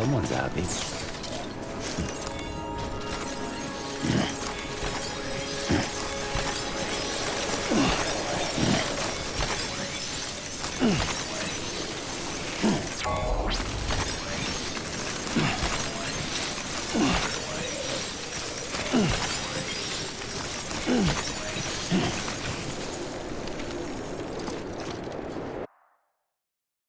Someone's happy. Ugh.